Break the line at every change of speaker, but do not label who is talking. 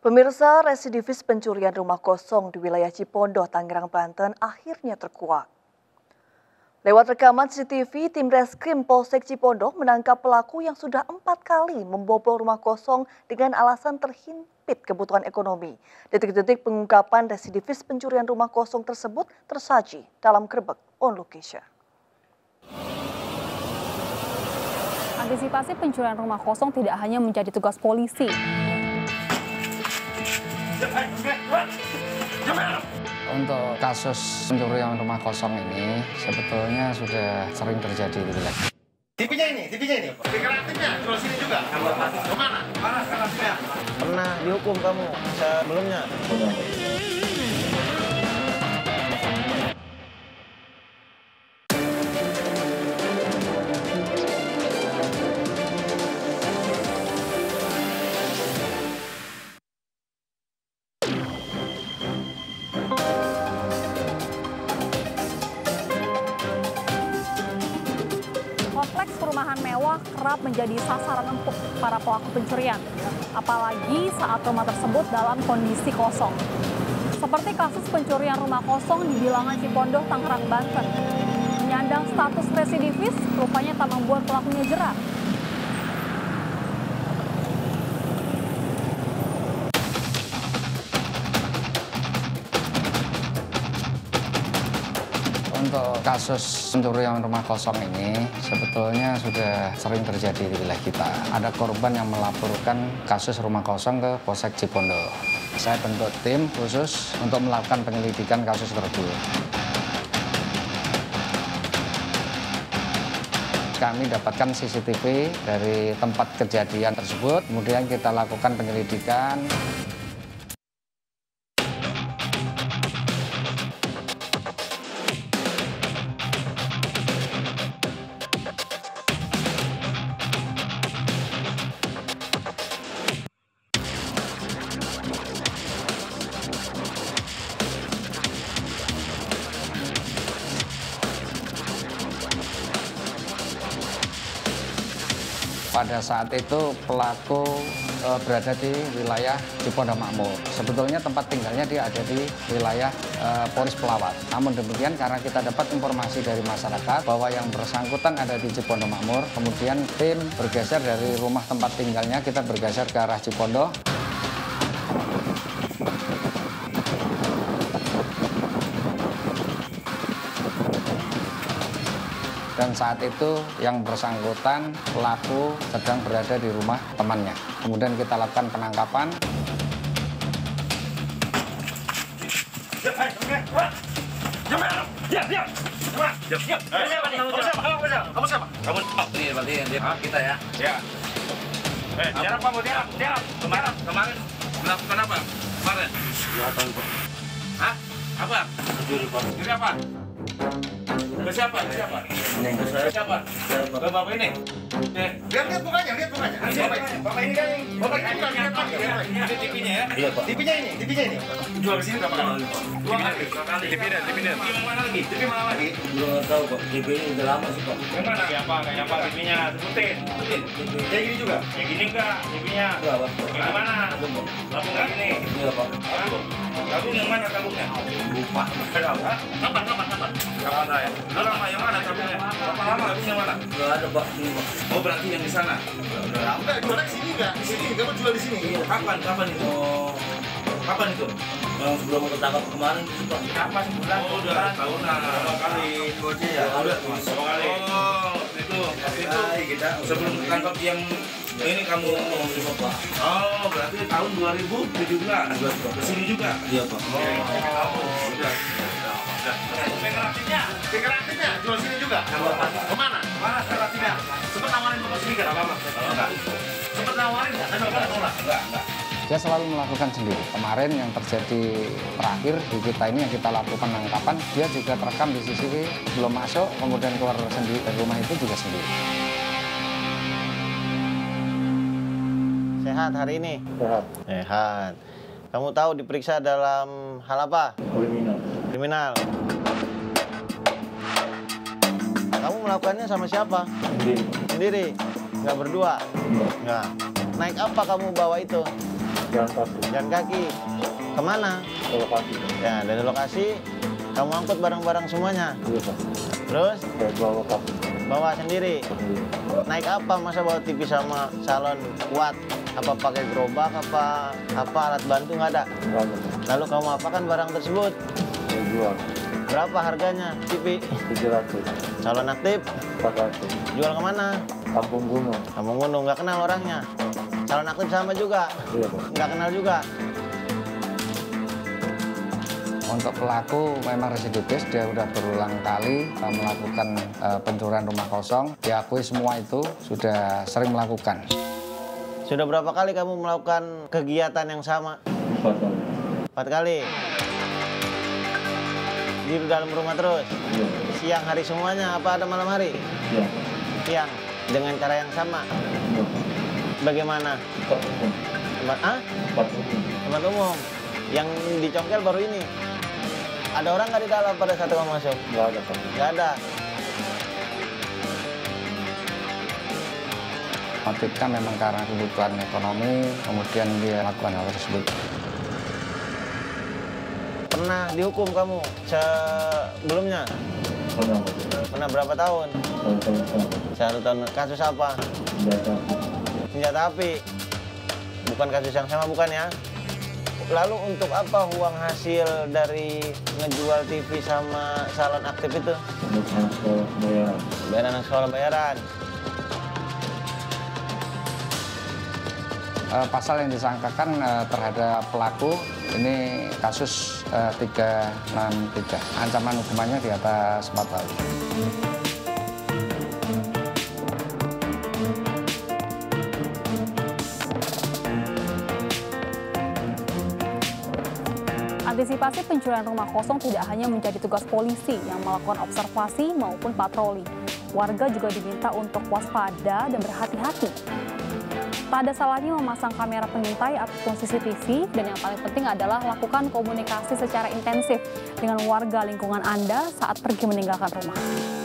Pemirsa residivis pencurian rumah kosong di wilayah Cipondoh, Tangerang, Banten akhirnya terkuak. Lewat rekaman CCTV, tim reskrim Polsek Cipondoh menangkap pelaku yang sudah empat kali membobol rumah kosong dengan alasan terhimpit kebutuhan ekonomi. Detik-detik pengungkapan residivis pencurian rumah kosong tersebut tersaji dalam gerbek on location.
Antisipasi pencurian rumah kosong tidak hanya menjadi tugas polisi,
untuk kasus pencurian rumah kosong ini sebetulnya sudah sering terjadi di wilayah.
TV-nya ini, TV-nya ini. TV kreatifnya, terus sini juga. Ke mana? Mana kreatifnya?
Pernah dihukum kamu sebelumnya?
Menjadi sasaran empuk para pelaku pencurian, apalagi saat rumah tersebut dalam kondisi kosong. Seperti kasus pencurian rumah kosong di bilangan Cipondoh, Tangerang, Banten. Menyandang status residivis, rupanya tak membuat pelakunya jerah.
Kasus pencurian rumah kosong ini sebetulnya sudah sering terjadi di wilayah kita. Ada korban yang melaporkan kasus rumah kosong ke Polsek Cipondoh. Saya bentuk tim khusus untuk melakukan penyelidikan kasus tersebut. Kami dapatkan CCTV dari tempat kejadian tersebut, kemudian kita lakukan penyelidikan, pada saat itu pelaku e, berada di wilayah Cipondoh Makmur. Sebetulnya tempat tinggalnya dia ada di wilayah e, Polres Pelawat. Namun demikian karena kita dapat informasi dari masyarakat bahwa yang bersangkutan ada di Cipondoh Makmur, kemudian tim bergeser dari rumah tempat tinggalnya kita bergeser ke arah Cipondoh. Dan saat itu yang bersangkutan pelaku sedang berada di rumah temannya. Kemudian kita lakukan penangkapan.
Kamu
oh, ini berarti yang dia kita ya.
Ya. Eh, tiarap kamu, tiarap, tiarap.
Kemarin kemarin melakukan apa? Kemarin.
Kelihatan kok.
Hah? Apa?
Jujur, Pak.
Apa? Ke siapa? Ke siapa? Ke siapa? Ke bapak ini.
Lihat, lihat mukanya, lihat mukanya. Bapak, bapak ini kan. Bapak ini bukan, lihat mukanya.
Ini TV-nya ya.
Iya, Pak. TV-nya ini, TV-nya ini. Jual ke sini berapa kali?
Dua kali. Dua kali.
TV-nya, TV-nya.
TV mana lagi? TV mana lagi?
Belum nggak tahu kok. TV ini udah lama sih kok.
Yang mana? Kayak apa? Kayak apa TV-nya? Sebutin. Sebutin.
Kayak gini juga.
Yang gini enggak? TV-nya.
Enggak, Pak.
Yang di mana? Lampu kayak gini.
Iya, Pak.
Lampu. Lampu yang mana tabungnya?
Lupa.
Kapan? Kapan ada ya? Lu lama yang mana? Berapa lama yang mana?
Enggak ada, Pak. Ini, Pak.
Oh berarti yang di sana.
Enggak, di sini enggak? Di sini, kamu jual di sini.
Kapan? Kapan itu?
Oh,
Kapan itu?
yang sebelum ketangkap kemarin itu, Pak.
Kapan sebulan? Oh, udah tahunan. Berapa kali? Aja ya. Udah berapa kali? Oh, itu itu
kita
sebelum ditangkap yang ini kamu
Iya.
Oh, berarti tahun 2017. Ke sini juga.
Iya, Pak.
Oh, udah. Kreatifnya,
Kreatifnya, jual sini juga. Ke
mana?
mana kreatifnya? Apa-apa? Sempat nawarin nggak? Nggak.
Dia selalu melakukan sendiri. Kemarin yang terjadi terakhir di kita ini yang kita lakukan penangkapan, dia juga terekam di CCTV belum masuk, kemudian keluar sendiri dari rumah itu juga sendiri.
Sehat hari ini? Sehat. Sehat. Kamu tahu diperiksa dalam hal apa? Kriminal. Kriminal. Kamu melakukannya sama siapa? Sendiri. Sendiri? Nggak berdua? Nggak. Naik apa kamu bawa itu?
Jalan kaki.
Jalan kaki. Ke mana?
Ke lokasi.
Ya, dari lokasi kamu angkut barang-barang semuanya.
Iya Pak.
Terus
bawa kaki.
bawa sendiri. Naik apa? Masa bawa TV sama salon kuat? Apa pakai gerobak? Apa apa alat bantu nggak ada?
Pak.
Lalu kamu apakan barang tersebut?
Saya jual.
Berapa harganya TV?
700.
Calon aktif?
400.
Jual ke mana?
Kampung Gunung.
Kamu Gunung, nggak kenal orangnya. Calon aktif sama juga?
Iya Pak.
Nggak kenal juga?
Untuk pelaku memang residivis, dia sudah berulang kali uh, melakukan uh, pencurian rumah kosong. Diakui semua itu sudah sering melakukan.
Sudah berapa kali kamu melakukan kegiatan yang sama?
Empat kali.
Empat kali. Di dalam rumah terus?
Iya.
Siang hari semuanya, apa ada malam hari?
Iya.
Siang. Dengan cara yang sama.
Iya.
Bagaimana?
Empat umum.
Tempat, ah?
Empat umum.
Tempat umum. Yang dicongkel baru ini. Ada orang nggak di dalam pada saat kamu masuk?
Enggak ada Pak.
Nggak ada.
Motifnya memang karena kebutuhan ekonomi, kemudian dia melakukan hal tersebut.
Pernah dihukum kamu sebelumnya?
Pernah.
Pernah berapa tahun?
Satu tahun sama.
Satu tahun. Kasus apa?
Senjata.
Senjata api. Bukan kasus yang sama bukan ya? Lalu untuk apa uang hasil dari ngejual TV sama salon aktif itu?
Untuk anak sekolah bayaran.
Bayar anak sekolah bayaran.
Eh, pasal yang disangkakan eh, terhadap pelaku ini kasus eh, 363. Ancaman hukumannya di atas 4 tahun.
Antisipasi pencurian rumah kosong tidak hanya menjadi tugas polisi yang melakukan observasi maupun patroli. Warga juga diminta untuk waspada dan berhati-hati. Tak ada salahnya memasang kamera pengintai ataupun CCTV dan yang paling penting adalah lakukan komunikasi secara intensif dengan warga lingkungan Anda saat pergi meninggalkan rumah.